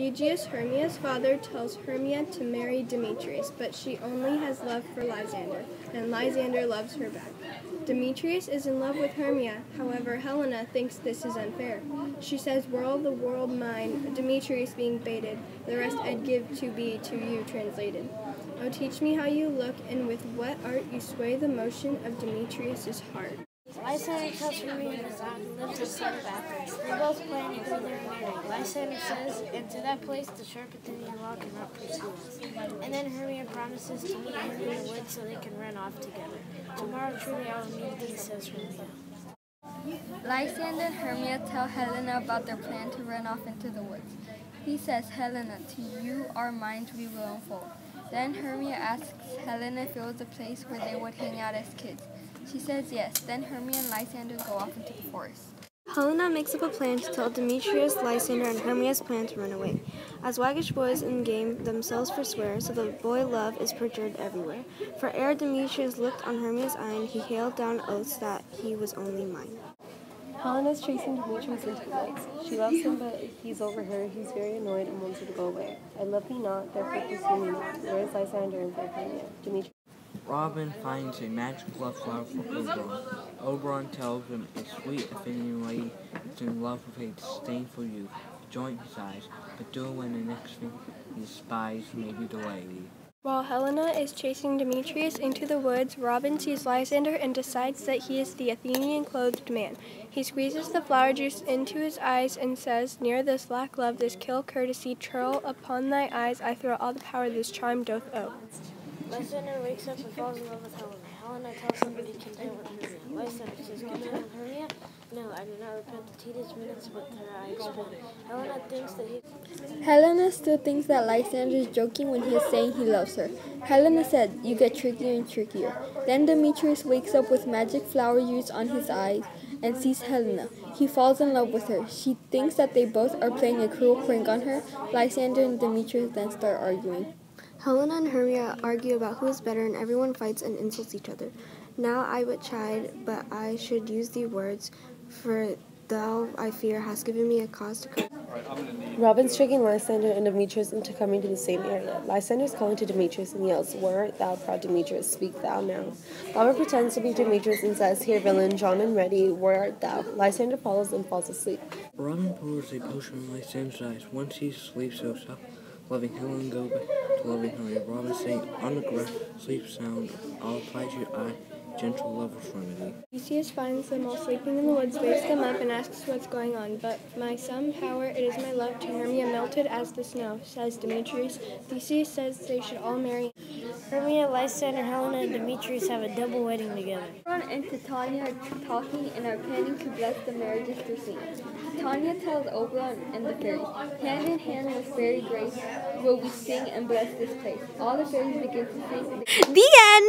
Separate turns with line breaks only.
Aegeus, Hermia's father, tells Hermia to marry Demetrius, but she only has love for Lysander, and Lysander loves her back. Demetrius is in love with Hermia, however, Helena thinks this is unfair. She says, World the world mine, Demetrius being baited, the rest I'd give to be to you translated. Oh, teach me how you look, and with what art you sway the motion of Demetrius's heart.
Lysander tells Hermia that God lives inside backwards. They both plan to go there and marry. Lysander says, and to that place the sharp Athenian law cannot pursue us. And then Hermia promises to meet him in the woods so they can run off together. Tomorrow truly I will meet thee, says Hermia.
Lysander and Hermia tell Helena about their plan to run off into the woods. He says, Helena, to you our minds we will unfold. Then Hermia asks Helena if it was a place where they would hang out as kids. She says yes. Then Hermia and Lysander go off into the forest.
Helena makes up a plan to tell Demetrius, Lysander, and Hermia's plan to run away. As waggish boys in game themselves forswear, so the boy love is perjured everywhere. For ere Demetrius looked on Hermia's eye, he hailed down oaths that he was only mine.
Helena's chasing Demetrius into the woods. She loves him, but he's over her. He's very annoyed and wants her to go away. I love thee not, therefore pursue me not. Where is Lysander and fair Hermia? Demetrius.
Robin finds a magic love flower for Oberon. Oberon tells him a sweet Athenian lady is in love with a disdainful youth, joint his eyes, but do when the next thing he spies may be the lady.
While Helena is chasing Demetrius into the woods, Robin sees Lysander and decides that he is the Athenian clothed man. He squeezes the flower juice into his eyes and says, Near this lack love, this kill courtesy, churl upon thy eyes, I throw all the power this charm doth owe.
Lysander wakes up and falls in love with Helena. Helena tells to be content with Hermia. Lysander says, Content with Hermia? No, I do not repent the tedious minutes with her I spent. Helena thinks that he.
Helena still thinks that Lysander is joking when he is saying he loves her. Helena said, You get trickier and trickier. Then Demetrius wakes up with magic flower juice on his eyes and sees Helena. He falls in love with her. She thinks that they both are playing a cruel prank on her. Lysander and Demetrius then start arguing.
Helena and Hermia argue about who is better, and everyone fights and insults each other. Now I would chide, but I should use the words, for thou, I fear, hast given me a cause to curse.
Robin's tricking Lysander and Demetrius into coming to the same area. Lysander is calling to Demetrius and yells, Where art thou, proud Demetrius? Speak thou now. Robin pretends to be Demetrius and says, Here, villain, John and ready, where art thou? Lysander follows and falls asleep.
Robin pours a potion in Lysander's eyes. Once he sleeps so soft, loving Helen back to loving Hermia. Robin saying, On the ground, sleep sound, I'll to your eye gentle lover's remedy.
Theseus finds them all sleeping in the woods, wakes them up, and asks what's going on. But my some power, it is my love to Hermia melted as the snow, says Demetrius. Theseus says they should all marry.
Hermia, Lysander, Helena, and Demetrius have a double wedding together.
Oberon and Titania are talking and are planning to bless the marriages through singing. Titania tells Oberon and the fairies, hand in hand with fairy grace will we sing and bless this place. All the fairies begin to sing.
The end!